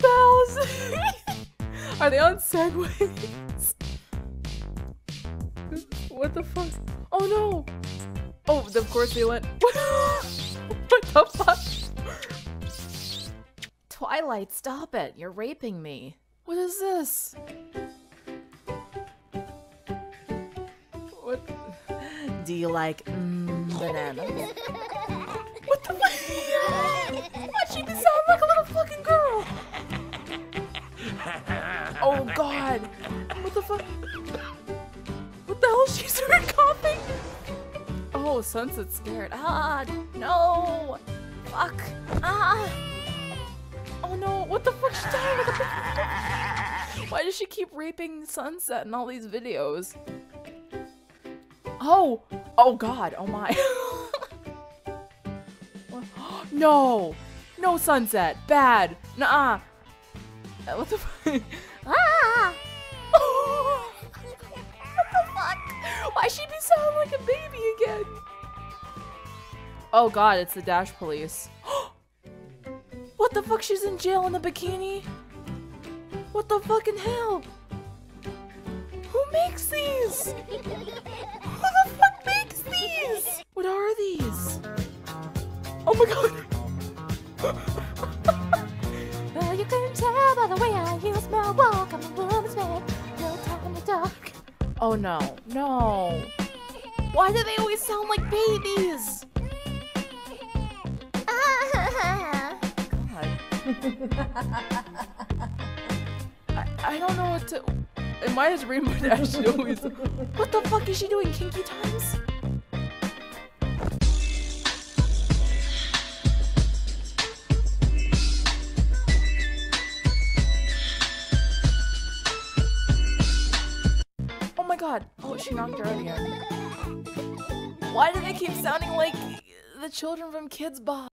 the hell is Are they on segways? what the fuck? Oh no! Oh, of course they went. what the fuck? Twilight, stop it. You're raping me. What is this? What? Do you like mm, bananas? Oh god. What the fuck? What the hell? She started coughing? Oh, Sunset's scared. Ah, no. Fuck. Ah. Oh no, what the fuck? She's dying. Why does she keep raping Sunset in all these videos? Oh, oh god, oh my. no, no Sunset, bad. Nuh-uh. Uh, What the fuck? ah! what the fuck? Why she be sounding like a baby again? Oh god, it's the Dash Police. what the fuck? She's in jail in a bikini? What the fucking hell? Who makes these? Who the fuck makes these? What are these? Oh my god. Well, you can tell by the way I use my walk. I'm a woman's man. No time to talk. Oh no, no. Why do they always sound like babies? God. I, I don't know what to. Am I just Rainbow Dash always? What the fuck is she doing? Kinky times? God. Oh, she knocked her out again. Why do they keep sounding like the children from Kidz Bop?